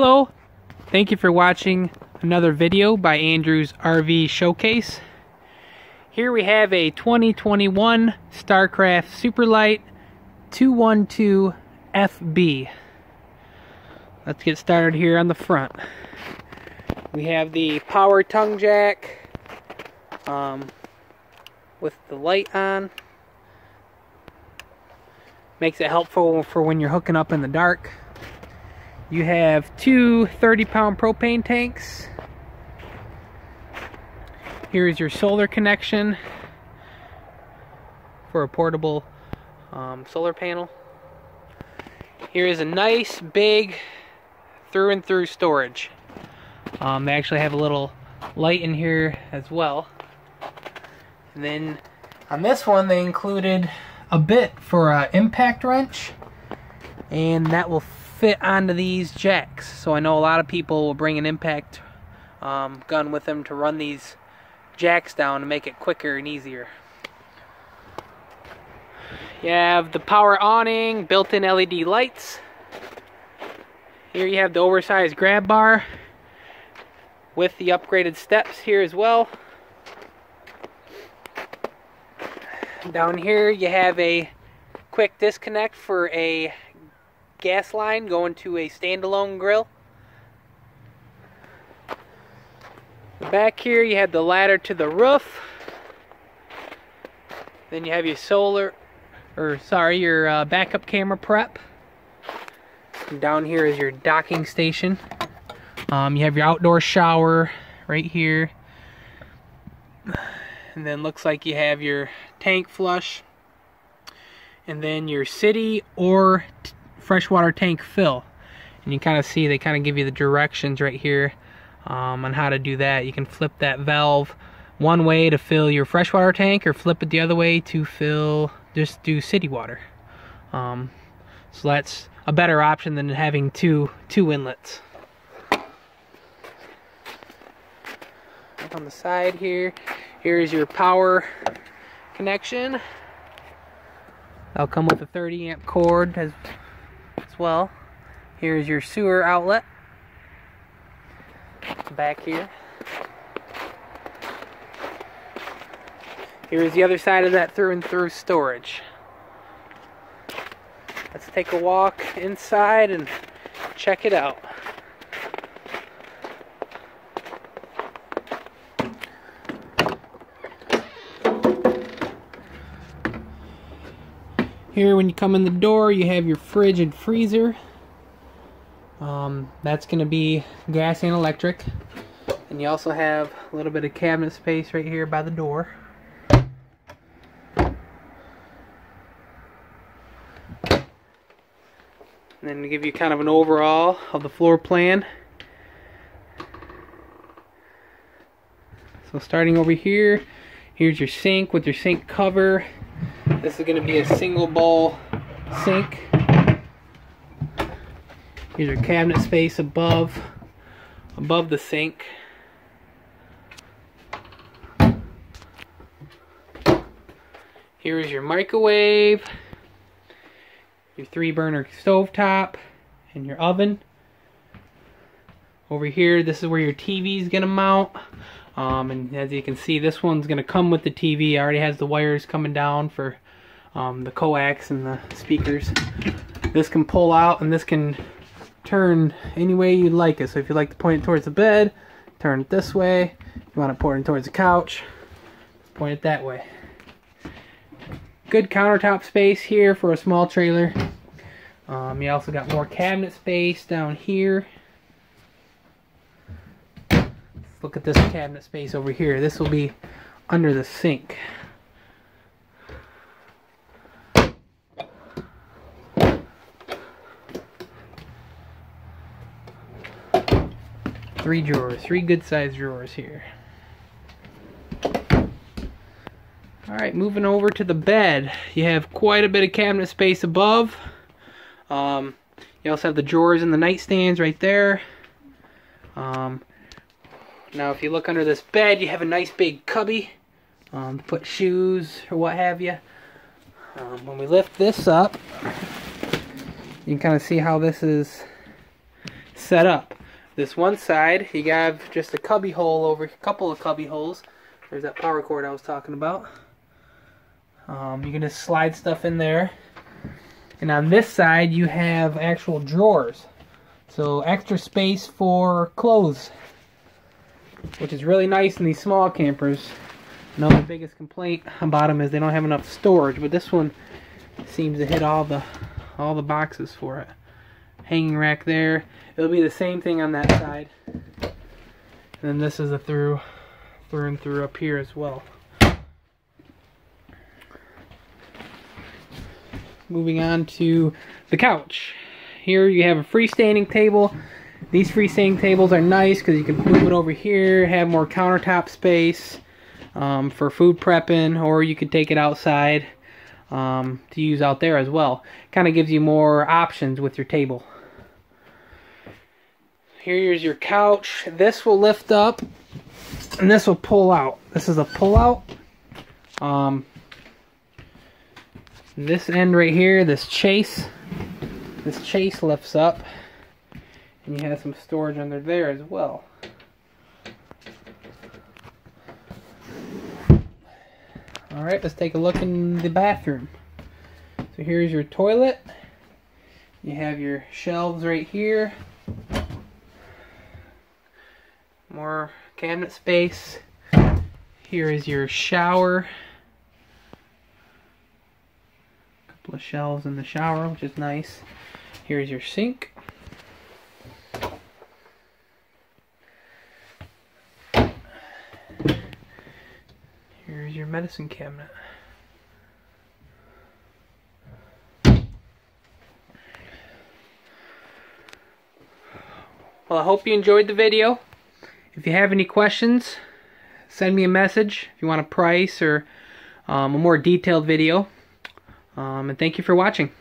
Hello, thank you for watching another video by Andrews RV Showcase. Here we have a 2021 StarCraft Super Lite 212 FB. Let's get started here on the front. We have the power tongue jack um, with the light on. Makes it helpful for when you're hooking up in the dark. You have two 30 pound propane tanks. Here's your solar connection for a portable um, solar panel. Here is a nice big through and through storage. Um, they actually have a little light in here as well. And then on this one they included a bit for an impact wrench and that will fit onto these jacks. So I know a lot of people will bring an impact um, gun with them to run these jacks down to make it quicker and easier. You have the power awning, built-in LED lights. Here you have the oversized grab bar with the upgraded steps here as well. Down here you have a quick disconnect for a gas line going to a standalone grill. Back here you have the ladder to the roof. Then you have your solar, or sorry, your uh, backup camera prep. And down here is your docking station. Um, you have your outdoor shower right here. And then looks like you have your tank flush. And then your city or freshwater tank fill. And you kind of see they kind of give you the directions right here um, on how to do that. You can flip that valve one way to fill your freshwater tank or flip it the other way to fill, just do city water. Um, so that's a better option than having two, two inlets. on the side here, here's your power connection. I'll come with a 30 amp cord well. Here's your sewer outlet. Back here. Here's the other side of that through and through storage. Let's take a walk inside and check it out. Here when you come in the door you have your fridge and freezer. Um, that's going to be gas and electric. And you also have a little bit of cabinet space right here by the door. And then to give you kind of an overall of the floor plan. So starting over here, here's your sink with your sink cover. This is going to be a single bowl sink. Here's your cabinet space above, above the sink. Here is your microwave, your three burner stove top, and your oven. Over here, this is where your TV is going to mount. Um, and as you can see, this one's going to come with the TV. It already has the wires coming down for um, the coax and the speakers. This can pull out and this can turn any way you'd like it. So if you like to point it towards the bed, turn it this way. If you want to point it towards the couch, point it that way. Good countertop space here for a small trailer. Um, you also got more cabinet space down here. Let's look at this cabinet space over here. This will be under the sink. three drawers, three good sized drawers here. Alright, moving over to the bed. You have quite a bit of cabinet space above. Um, you also have the drawers and the nightstands right there. Um, now if you look under this bed, you have a nice big cubby um, to put shoes or what have you. Um, when we lift this up, you can kind of see how this is set up. This one side, you have just a cubby hole over, a couple of cubby holes. There's that power cord I was talking about. Um, you can just slide stuff in there. And on this side, you have actual drawers. So extra space for clothes, which is really nice in these small campers. No, the biggest complaint about them is they don't have enough storage, but this one seems to hit all the all the boxes for it. Hanging rack there. It'll be the same thing on that side. And then this is a through through and through up here as well. Moving on to the couch. Here you have a freestanding table. These freestanding tables are nice because you can move it over here, have more countertop space um, for food prepping, or you could take it outside um, to use out there as well. Kind of gives you more options with your table. Here's your couch. This will lift up and this will pull out. This is a pull out. Um, this end right here, this chase, this chase lifts up and you have some storage under there as well. Alright, let's take a look in the bathroom. So here's your toilet. You have your shelves right here. More cabinet space. Here is your shower. A couple of shelves in the shower, which is nice. Here's your sink. Here's your medicine cabinet. Well, I hope you enjoyed the video. If you have any questions, send me a message if you want a price or um, a more detailed video. Um, and thank you for watching.